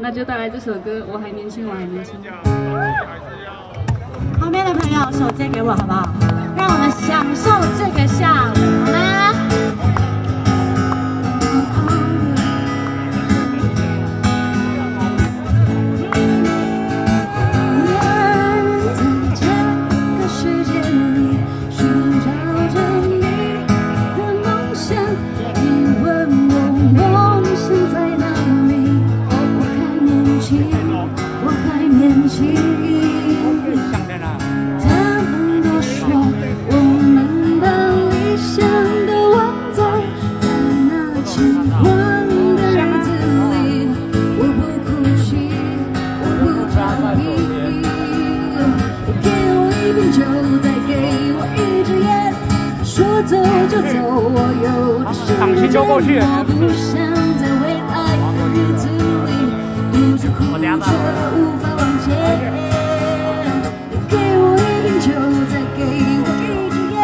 那就带来这首歌《我还年轻，我还年轻》。旁边的朋友，手借给我好不好？轻，我还年轻。他们都说我们的理想都忘在在那轻狂的日子里，我不哭泣，我不逃避。给我一瓶酒，再给我一支烟，说走就走，我有的时间，我不想在未来的日子哭着无法往前。给我一瓶酒，再给我一支烟，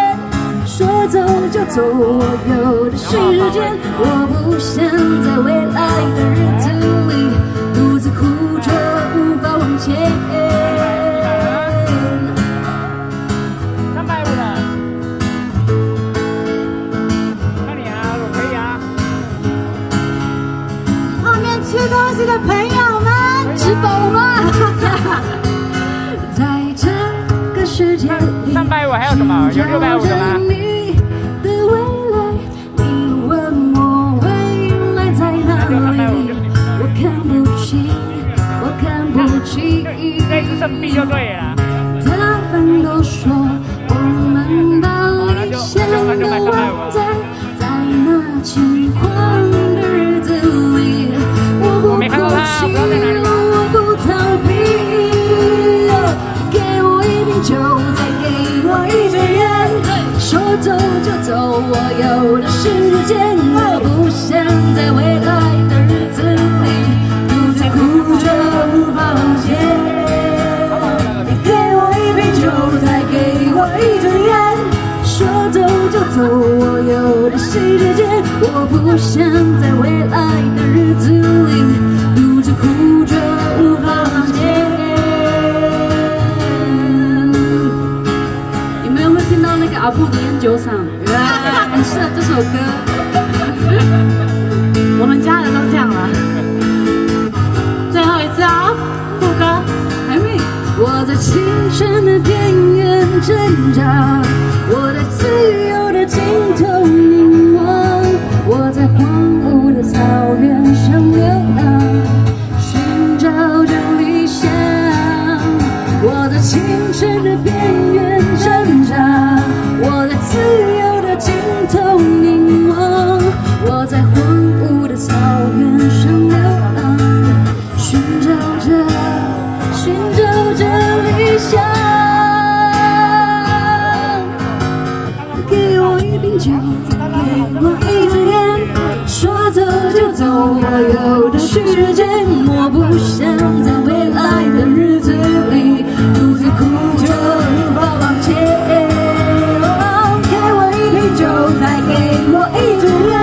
说走就走，我有的是时间，我不想在未来的日子里独自哭着无法往前。三百五的，那你啊，我可以啊。后面吃东西的朋友三百五还有什么？有六百五的吗？你的未来，你问我未来在哪里？我看不清，我看不清。这次胜币就对了。他们都说我们把理想都忘在在那轻狂的日子里，我不哭泣，我不逃避。给我一瓶酒，走就走，我有的是时间，我不想在未来的日子里独自哭着无法往前。给我一杯酒，再给我一支烟，说走就走，我有的是时间，我不想在未来的日子阿布的烟酒嗓？很适合这首歌。我们家人都这样了。寻找着，寻找着理想。给我一瓶酒，再给我一支烟，说走就走，我有的是时间，我不想在未来的日子里独自哭着无法往前。给我一瓶酒，再给我一支烟，